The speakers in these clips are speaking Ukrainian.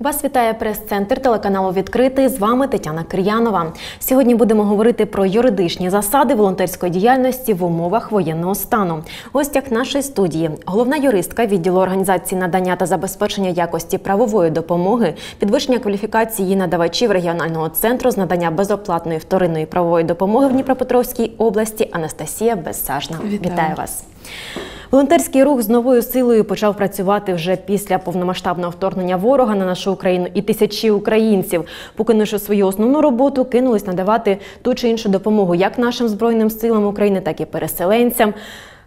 Вас вітає прес-центр телеканалу Відкритий. З вами Тетяна Кир'янова. Сьогодні будемо говорити про юридичні засади волонтерської діяльності в умовах воєнного стану. Гостях нашої студії головна юристка відділу організації надання та забезпечення якості правової допомоги, підвищення кваліфікації надавачів регіонального центру з надання безоплатної вторинної правової допомоги в Дніпропетровській області Анастасія Безсажна. Вітаю. Вітаю вас. Волонтерський рух з новою силою почав працювати вже після повномасштабного вторгнення ворога на нашу Україну, і тисячі українців, покинувши свою основну роботу, кинулись надавати ту чи іншу допомогу як нашим збройним силам України, так і переселенцям.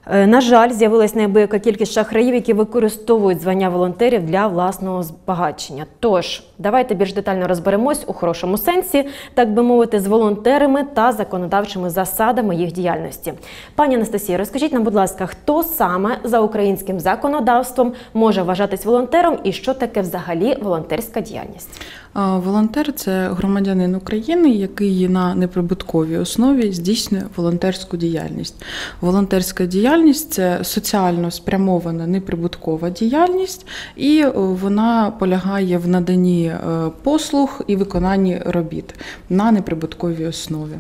Е, На жаль, з'явилась неабияка кількість шахраїв, які використовують звання волонтерів для власного збагачення. Тож давайте більш детально розберемось у хорошому сенсі, так би мовити, з волонтерами та законодавчими засадами їх діяльності. Пані Анастасія, розкажіть нам, будь ласка, хто саме за українським законодавством може вважатись волонтером і що таке взагалі волонтерська діяльність? Волонтер це громадянин України, який на неприбутковій основі здійснює волонтерську діяльність. Волонтерська діяльність це соціально спрямована неприбуткова діяльність, і вона полягає в наданні е, послуг і виконанні робіт на неприбутковій основі.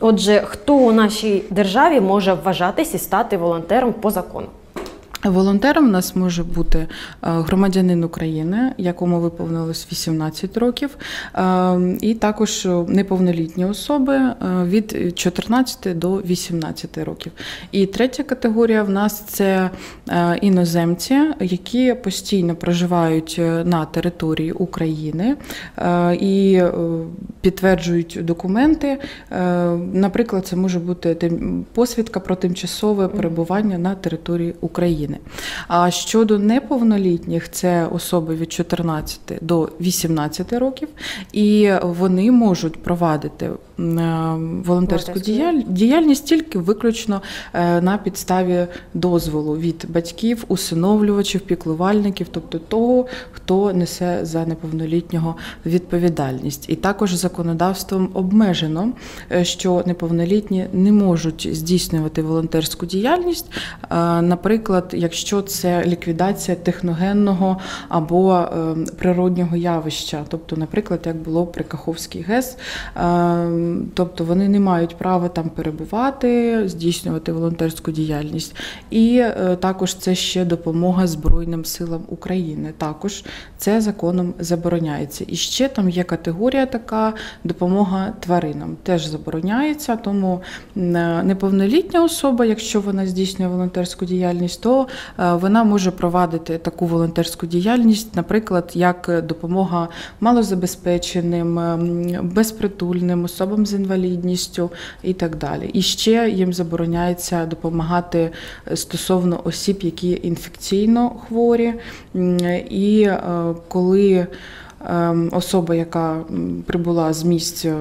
Отже, хто у нашій державі може вважатись і стати волонтером по закону? Волонтером у нас може бути е, громадянин України, якому виповнилось 18 років, е, і також неповнолітні особи е, від 14 до 18 років. І третя категорія в нас це іноземці, які постійно проживають на території України і підтверджують документи. Наприклад, це може бути посвідка про тимчасове перебування на території України. А щодо неповнолітніх, це особи від 14 до 18 років, і вони можуть провадити волонтерську Волонтерську. діяль- діяльність тільки виключно е, на підставі дозволу від батьків, усиновлювачів, піклувальників, тобто того, хто несе за неповнолітнього відповідальність. І також законодавством обмежено, е, що неповнолітні не можуть здійснювати волонтерську діяльність, е, наприклад, якщо це ліквідація техногенного або е, природнього явища, тобто, наприклад, як було при Каховській ГЕС, е, тобто вони не мають права там перебувати, здійснювати волонтерську діяльність. І е, також це ще допомога Збройним силам України. Також це законом забороняється. І ще там є категорія така допомога тваринам. Теж забороняється, тому е, неповнолітня особа, якщо вона здійснює волонтерську діяльність, то е, вона може провадити таку волонтерську діяльність, наприклад, як допомога малозабезпеченим, ем, безпритульним, особам з інвалідністю і так далі. І ще їм забороняється допомагати е, стосовно осіб, які інфекційно хворі, і е, коли особа, яка прибула з місця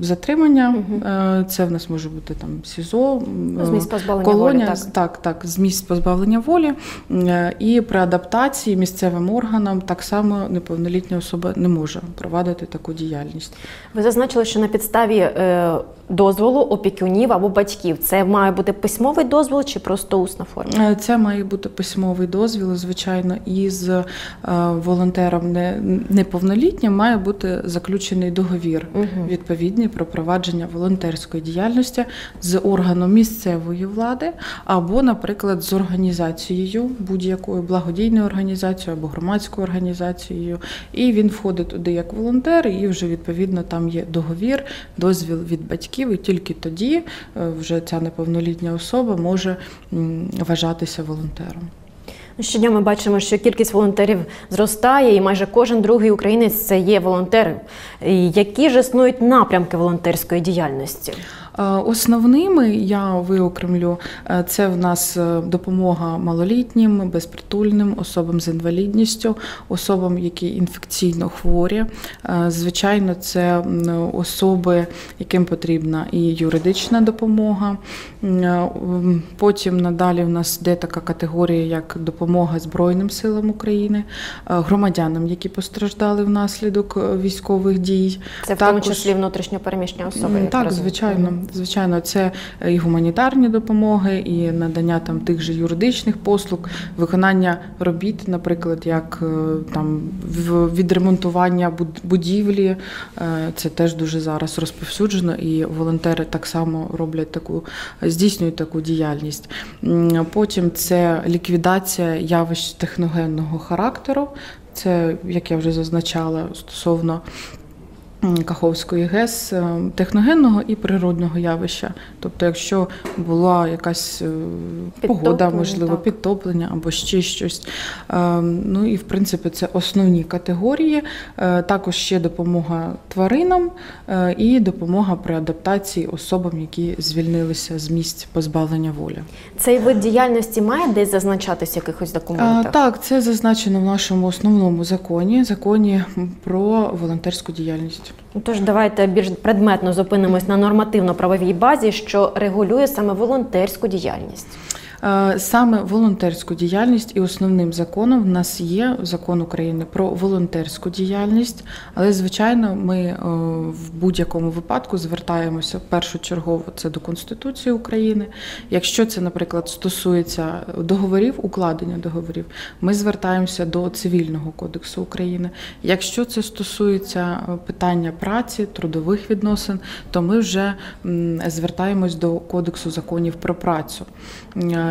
затримання, Угу. це в нас може бути там СІЗО, з місць позбавлення колонія, волі, так. так, так, з місць позбавлення волі. Е, І при адаптації місцевим органам так само неповнолітня особа не може провадити таку діяльність. Ви зазначили, що на підставі е, дозволу опікунів або батьків це має бути письмовий дозвіл чи просто усна форма? Е, Це має бути письмовий дозвіл, звичайно, і з е, волонтером неповнолітнім має бути заключений договір відповідний про провадження волонтерської діяльності з органом місцевої влади або, наприклад, з організацією будь-якою благодійною організацією або громадською організацією. І він входить туди як волонтер, і вже відповідно там є договір, дозвіл від батьків, і тільки тоді е, вже ця неповнолітня особа може вважатися волонтером. Ну, Щодня ми бачимо, що кількість волонтерів зростає, і майже кожен другий українець це є волонтери. Які ж існують напрямки волонтерської діяльності? Е, Основними я виокремлю е, це в нас е, допомога малолітнім, безпритульним, особам з інвалідністю, особам, які інфекційно хворі. Звичайно, це особи, яким потрібна і юридична допомога, Потім надалі в нас йде така категорія, як допомога Збройним силам України, громадянам, які постраждали внаслідок військових дій. Це в тому Також- числі внутрішньопереміщені особи. Так, звичайно, звичайно, це і гуманітарні допомоги, і надання там тих же юридичних послуг, виконання робіт, наприклад, як е, там відремонтування будівлі. Е, Це теж дуже зараз розповсюджено, і волонтери так само роблять таку, здійснюють таку діяльність. Потім це ліквідація явищ техногенного характеру. Це, як я вже зазначала, стосовно Каховської ГЕС е, техногенного і природного явища. Тобто, якщо була якась е, погода, можливо, так. підтоплення або ще щось. Е, Ну і в принципі це основні категорії. Також ще допомога тваринам і допомога при адаптації особам, які звільнилися з місць позбавлення волі. Цей вид діяльності має десь зазначатись в якихось документах? Так, це зазначено в нашому основному законі, законі про волонтерську діяльність. Ну, Тож давайте більш предметно зупинимось на нормативно-правовій базі, що регулює саме волонтерську діяльність. Е, Саме волонтерську діяльність і основним законом в нас є закон України про волонтерську діяльність, але звичайно, ми е, в будь-якому випадку звертаємося першочергово це до Конституції України. Якщо це, наприклад, стосується договорів, укладення договорів, ми звертаємося до Цивільного кодексу України. Якщо це стосується е, питання праці, трудових відносин, то ми вже звертаємось до Кодексу законів про працю.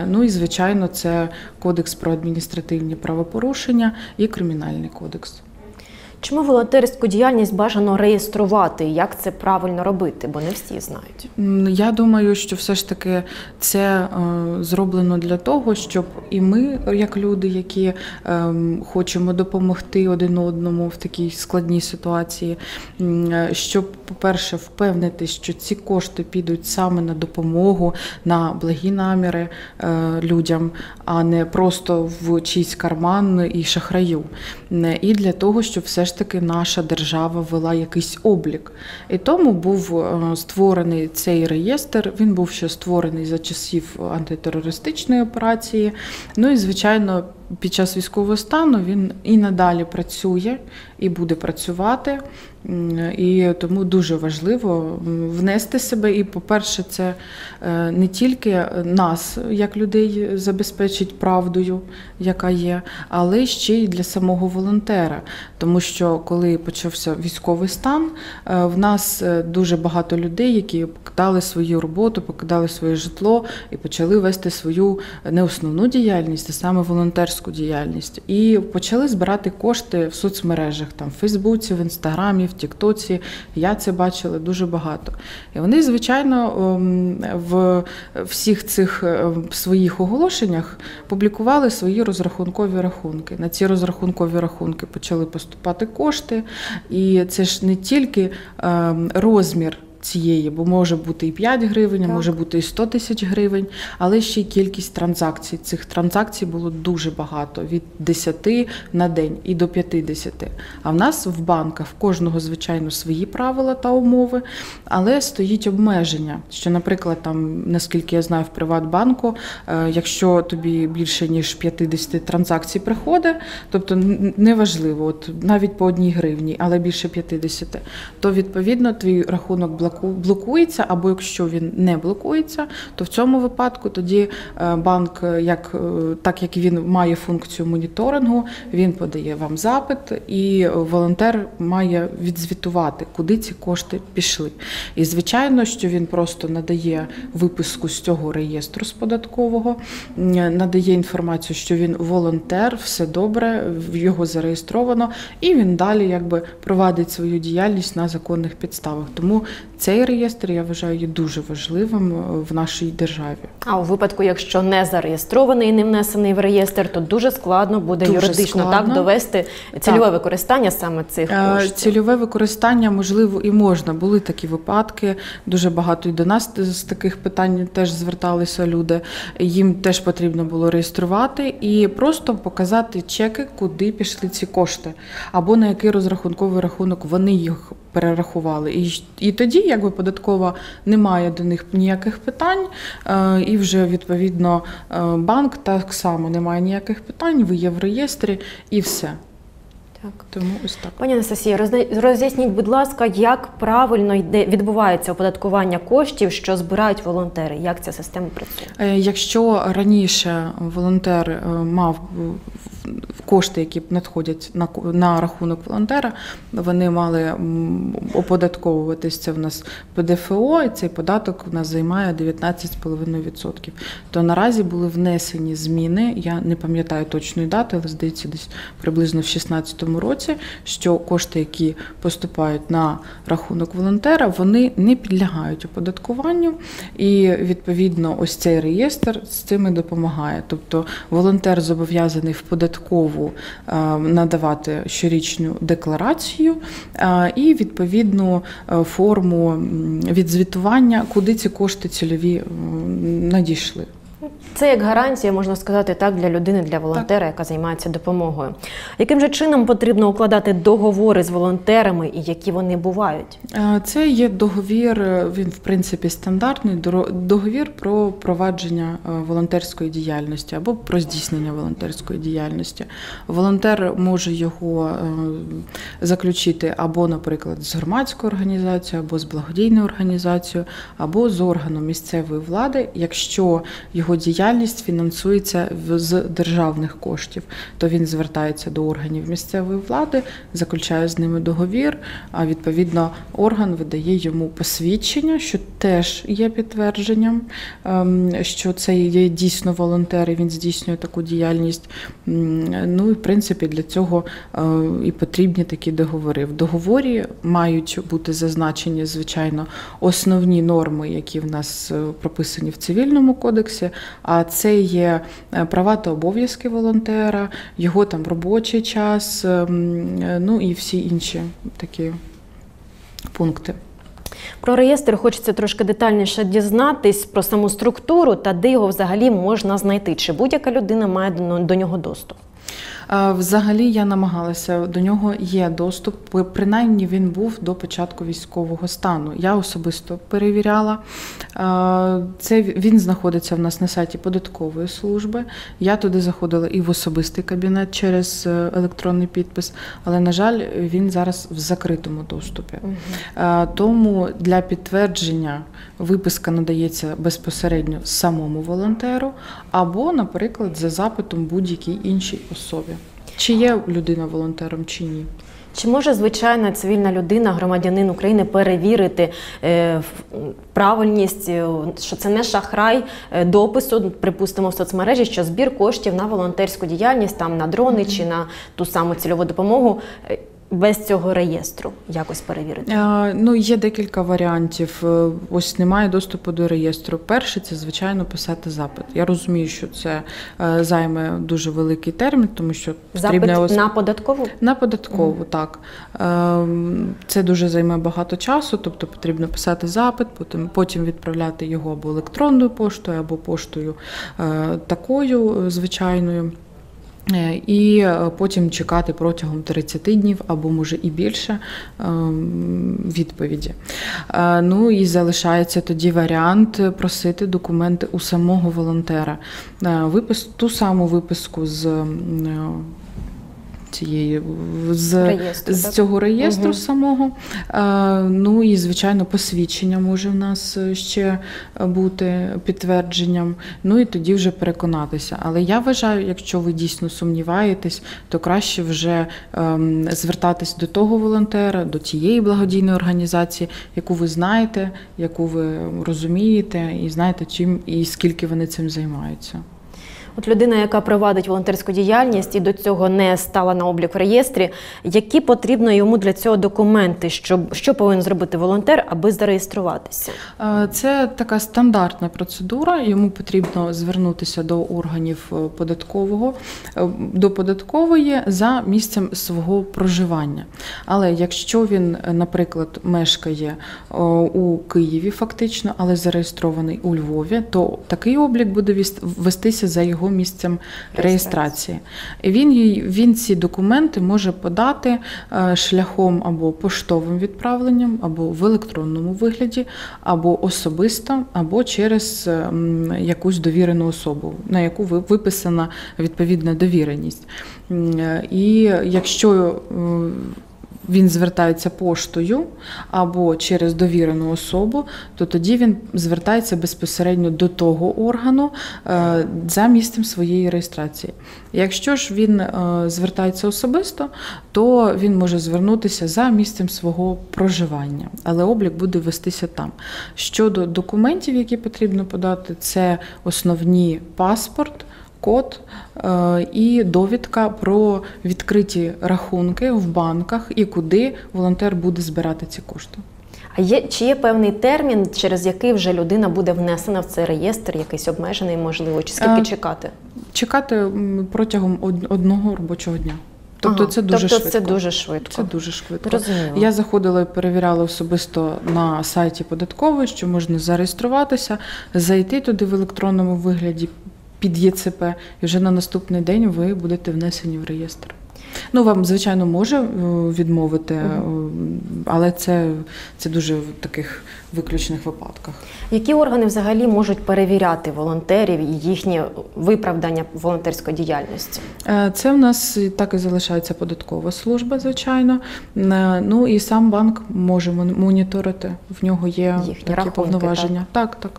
Ну і звичайно, це Кодекс про адміністративні правопорушення і Кримінальний кодекс. Чому волонтерську діяльність бажано реєструвати? Як це правильно робити? Бо не всі знають. Я думаю, що все ж таки це е, зроблено для того, щоб і ми, як люди, які ем, хочемо допомогти один одному в такій складній ситуації, е, щоб, по-перше, впевнити, що ці кошти підуть саме на допомогу, на благі наміри е, людям, а не просто в чийсь карман і шахраю. І для того, щоб все ж таки наша держава вела якийсь облік. І тому був е, створений цей реєстр. Він був ще створений за часів антитерористичної операції. Ну і звичайно, під час військового стану він і надалі працює і буде працювати. І тому дуже важливо внести себе. І, по-перше, це е, не тільки нас, як людей, забезпечить правдою, яка є, але ще й для самого волонтера. Тому що коли почався військовий стан, е, в нас е, дуже багато людей, які покидали свою роботу, покидали своє житло і почали вести свою не основну діяльність, а саме волонтерську діяльність. І почали збирати кошти в соцмережах, там в Фейсбуці, в Інстаграмі, в Тіктоці. Я це бачила дуже багато. І вони, звичайно, ем, в всіх цих е, своїх оголошеннях публікували свої розрахункові рахунки. На ці розрахункові рахунки почали поступати кошти, і це ж не тільки ем, розмір. Цієї, бо може бути і 5 гривень, Так. може бути і 100 тисяч гривень, але ще й кількість транзакцій. Цих транзакцій було дуже багато від 10 на день і до 50. А в нас в банках в кожного, звичайно, свої правила та умови, але стоїть обмеження. Що, наприклад, там, наскільки я знаю, в Приватбанку, е, якщо тобі більше ніж 50 транзакцій приходить, тобто неважливо, от навіть по одній гривні, але більше 50, то відповідно твій рахунок блоку- блокується, або якщо він не блокується, то в цьому випадку тоді е, банк, е, як, е, так як він має функцію моніторингу, він подає вам запит, і волонтер має відзвітувати, куди ці кошти пішли. І звичайно, що він просто надає виписку з цього реєстру з податкового, надає інформацію, що він волонтер, все добре, його зареєстровано, і він далі якби провадить свою діяльність на законних підставах. Тому цей реєстр я вважаю є дуже важливим е, в нашій державі. А у випадку, якщо не зареєстрований і не внесений в реєстр, то дуже складно буде Дуже юридично складно. так довести цільове використання саме цих Е, коштів. Цільове використання можливо і можна. Були такі випадки. Дуже багато і до нас з таких питань теж зверталися люди. Їм теж потрібно було реєструвати і просто показати чеки, куди пішли ці кошти, або на який розрахунковий рахунок вони їх перерахували. І, і тоді, якби податкова не має до них ніяких питань, е, і вже відповідно е, банк так само не має ніяких питань, ви є в реєстрі і все. Так. Тому ось так. Пані Анастасія, роз'ясніть, будь ласка, як правильно йде відбувається оподаткування коштів, що збирають волонтери? Як ця система працює? Е, Якщо раніше волонтер е, мав кошти, які надходять на на рахунок волонтера, вони мали оподатковуватись. Це в нас ПДФО, і цей податок у нас займає 19,5%. То наразі були внесені зміни. Я не пам'ятаю точної дати, але здається, десь приблизно в 2016 році, що кошти, які поступають на рахунок волонтера, вони не підлягають оподаткуванню. І відповідно, ось цей реєстр з цим і допомагає. Тобто волонтер зобов'язаний в податкову е, надавати щорічну декларацію е, і відповідну е, форму відзвітування, куди ці кошти цільові надійшли. Це як гарантія, можна сказати, так для людини, для волонтера, яка займається допомогою. Яким же чином потрібно укладати договори з волонтерами і які вони бувають? Е, Це є договір, е, він в принципі стандартний договір про провадження е, волонтерської діяльності або про здійснення волонтерської діяльності. Волонтер може його заключити або, наприклад, з громадською організацією, або з благодійною організацією, або з органом місцевої влади, якщо його діяльність фінансується з державних коштів, то він звертається до органів місцевої влади, заключає з ними договір. А відповідно орган видає йому посвідчення, що теж є підтвердженням, ем, що це є дійсно волонтер, і він здійснює таку діяльність. Ну і в принципі для цього е, і потрібні такі договори. В договорі мають бути зазначені, звичайно, основні норми, які в нас е, прописані в цивільному кодексі. А це є е, права та обов'язки волонтера, його там робочий час, ем, ну і всі інші такі пункти. Про реєстр хочеться трошки детальніше дізнатись про саму структуру та де його взагалі можна знайти. Чи будь-яка людина має до нього доступ? Взагалі я намагалася до нього є доступ. Принаймні він був до початку військового стану. Я особисто перевіряла. Це він знаходиться в нас на сайті податкової служби. Я туди заходила і в особистий кабінет через е, електронний підпис, але на жаль, він зараз в закритому доступі. Е, Тому для підтвердження виписка надається безпосередньо самому волонтеру, або, наприклад, за запитом будь-якій іншій особі. Чи є людина волонтером, чи ні. Чи може звичайна цивільна людина, громадянин України перевірити е, правильність, е, що це не шахрай е, допису, припустимо, в соцмережі, що збір коштів на волонтерську діяльність, там на дрони чи на ту саму цільову допомогу е, без цього реєстру якось перевірити? Е, Ну, є декілька варіантів. Е, Ось немає доступу до реєстру. Перший це, звичайно, писати запит. Я розумію, що це е, займе дуже великий термін, тому що Запит потрібно на податкову? На податкову, так. Ем, Це дуже займе багато часу, тобто потрібно писати запит, потім, потім відправляти його або електронною поштою, або поштою е, такою е, звичайною. Е, І е, потім чекати протягом 30 днів або може і більше ем, відповіді. Е, Ну і залишається тоді варіант просити документи у самого волонтера. Випис, ту саму виписку з цієї з, Реєстру, з так? цього реєстру Мгм. самого. Е, Ну і звичайно, посвідчення може в нас ще бути підтвердженням. Ну і тоді вже переконатися. Але я вважаю, якщо ви дійсно сумніваєтесь, то краще вже ем, звертатись до того волонтера, до тієї благодійної організації, яку ви знаєте, яку ви розумієте, і знаєте, чим і скільки вони цим займаються. От людина, яка провадить волонтерську діяльність і до цього не стала на облік в реєстрі, які потрібно йому для цього документи, щоб що повинен зробити волонтер, аби зареєструватися? Е, Це така стандартна процедура. Йому потрібно звернутися до органів е, податкового е, до податкової за місцем свого проживання. Але якщо він, наприклад, мешкає у Києві, фактично, але зареєстрований у Львові, то такий облік буде вестися за його його місцем Реєстрації. Він, він ці документи може подати е, шляхом або поштовим відправленням, або в електронному вигляді, або особисто, або через якусь довірену особу, на яку виписана відповідна довіреність. Е, І якщо е, він звертається поштою або через довірену особу, то тоді він звертається безпосередньо до того органу е, за місцем своєї реєстрації. Якщо ж він е, звертається особисто, то він може звернутися за місцем свого проживання, але облік буде вестися там. Щодо документів, які потрібно подати, це основні паспорт. Код е, і довідка про відкриті рахунки в банках і куди волонтер буде збирати ці кошти. А є чи є певний термін, через який вже людина буде внесена в цей реєстр, якийсь обмежений, можливо, чи скільки Е, чекати? Чекати протягом од- одного робочого дня. Тобто Ага, це дуже тобто швидко. це дуже швидко. Це дуже швидко. Зрозуміло. Я заходила і перевіряла особисто на сайті податкової, що можна зареєструватися, зайти туди в електронному вигляді під ЄЦП, і вже на наступний день ви будете внесені в реєстр. Ну, вам, звичайно, може е, відмовити, е, але це, це дуже в таких виключних випадках. Які органи взагалі можуть перевіряти волонтерів і їхнє виправдання волонтерської діяльності? Е, Це в нас так і залишається податкова служба, звичайно. Ну і сам банк може мон- моніторити. В нього є Їхні такі рахунки, повноваження. Так, так.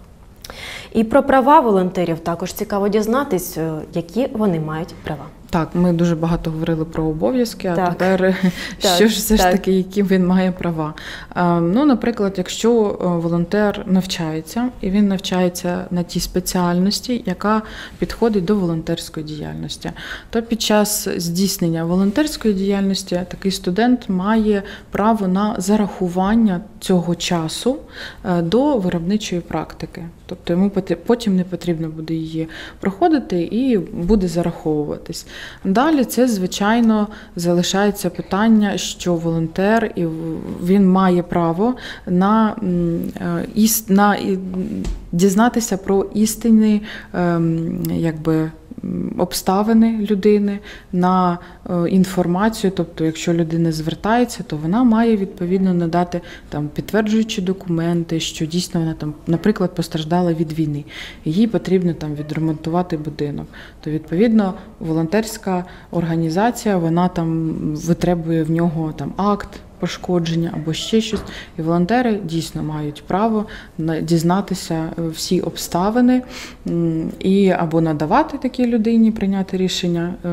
І про права волонтерів також цікаво дізнатись, е, які вони мають права. Так, ми дуже багато говорили про обов'язки, а Так. тепер Так, що ж все ж таки, які він має права. Е, Ну, наприклад, якщо е, волонтер навчається, і він навчається на тій спеціальності, яка підходить до волонтерської діяльності, то під час здійснення волонтерської діяльності такий студент має право на зарахування цього часу е, до виробничої практики. Тобто йому потім не потрібно буде її проходити і буде зараховуватись. Далі це, звичайно, залишається питання, що волонтер і він має право на, е, на дізнатися про істинні ем, якби. Обставини людини на е, інформацію, тобто, якщо людина звертається, то вона має відповідно надати там підтверджуючі документи, що дійсно вона там, наприклад, постраждала від війни. Їй потрібно там відремонтувати будинок. То відповідно волонтерська організація вона там витребує в нього там акт. Пошкодження або ще щось, і волонтери дійсно мають право дізнатися е, всі обставини і або надавати такій людині, прийняти рішення, е,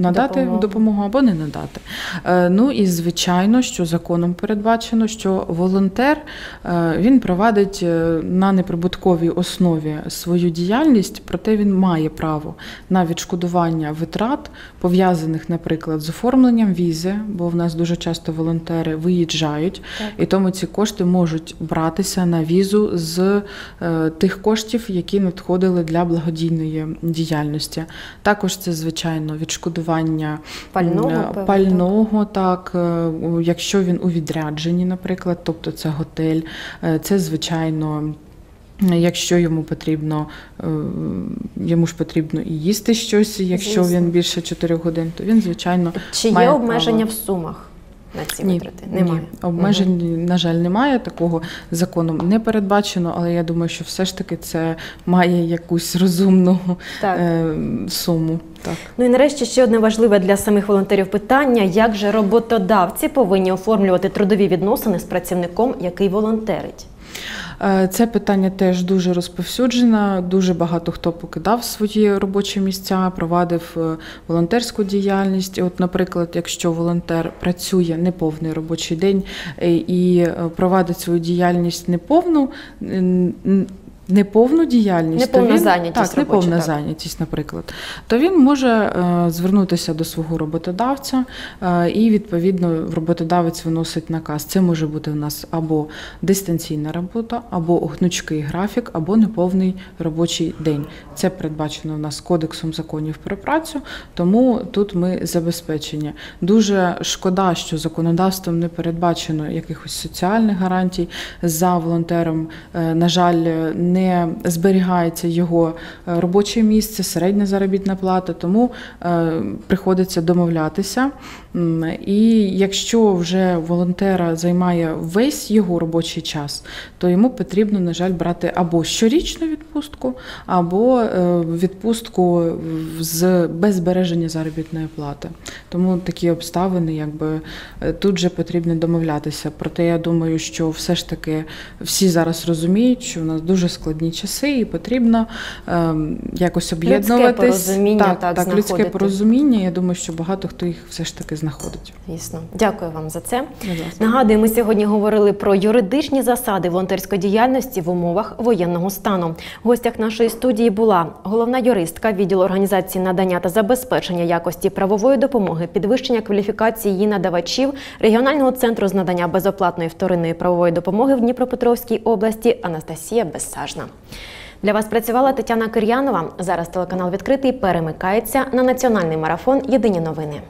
надати Допомогу. допомогу або не надати. Е, Ну і звичайно, що законом передбачено, що волонтер він провадить на неприбутковій основі свою діяльність, проте він має право на відшкодування витрат, пов'язаних, наприклад, з оформленням візи, бо в нас дуже часто волонтери виїжджають, Так. і тому ці кошти можуть братися на візу з е, тих коштів, які надходили для благодійної діяльності. Також це, звичайно, відшкодування Пального, пального так, е, якщо він у відрядженні, наприклад, тобто це готель, е, це звичайно. Якщо йому потрібно, йому ж потрібно і їсти щось, якщо Звісно. він більше 4 годин, то він, звичайно, Чи є має обмеження право. в сумах на ці Ні, витрати? Немає. Ні, обмежень, на жаль, немає. Такого законом не передбачено, але я думаю, що все ж таки це має якусь розумну Так. е, суму. Так. Ну і нарешті ще одне важливе для самих волонтерів питання: як же роботодавці повинні оформлювати трудові відносини з працівником, який волонтерить? Е, Це питання теж дуже розповсюджене. Дуже багато хто покидав свої робочі місця, провадив е, волонтерську діяльність. І От, наприклад, якщо волонтер працює неповний робочий день е, і провадить свою діяльність неповну. Неповну діяльність, Неповна то він, зайнятість так, неповна робоча, так. зайнятість, наприклад, то він може е, звернутися до свого роботодавця, е, і відповідно роботодавець виносить наказ. Це може бути в нас або дистанційна робота, або гнучкий графік, або неповний робочий день. Це передбачено в нас кодексом законів про працю, тому тут ми забезпечені. Дуже шкода, що законодавством не передбачено якихось соціальних гарантій за волонтером. е, На жаль, не зберігається його е, робоче місце, середня заробітна плата, тому е, приходиться домовлятися. І якщо вже волонтера займає весь його робочий час, то йому потрібно, на жаль, брати або щорічну відпустку, або е, відпустку з без збереження заробітної плати. Тому такі обставини, якби е, тут же потрібно домовлятися. Проте я думаю, що все ж таки всі зараз розуміють, що в нас дуже складні часи, і потрібно ем, якось об'єднуватись. порозуміння, так, так, так, людське порозуміння. Я думаю, що багато хто їх все ж таки знаходить. Звісно, дякую вам за це. Нагадую, ми сьогодні говорили про юридичні засади волонтерської діяльності в умовах воєнного стану. В гостях нашої студії була головна юристка відділу організації надання та забезпечення якості правової допомоги, підвищення кваліфікації її надавачів регіонального центру з надання безоплатної вторинної правової допомоги в Дніпропетровській області Анастасія Безсажна. Для вас працювала Тетяна Кир'янова. Зараз телеканал відкритий перемикається на національний марафон Єдині новини.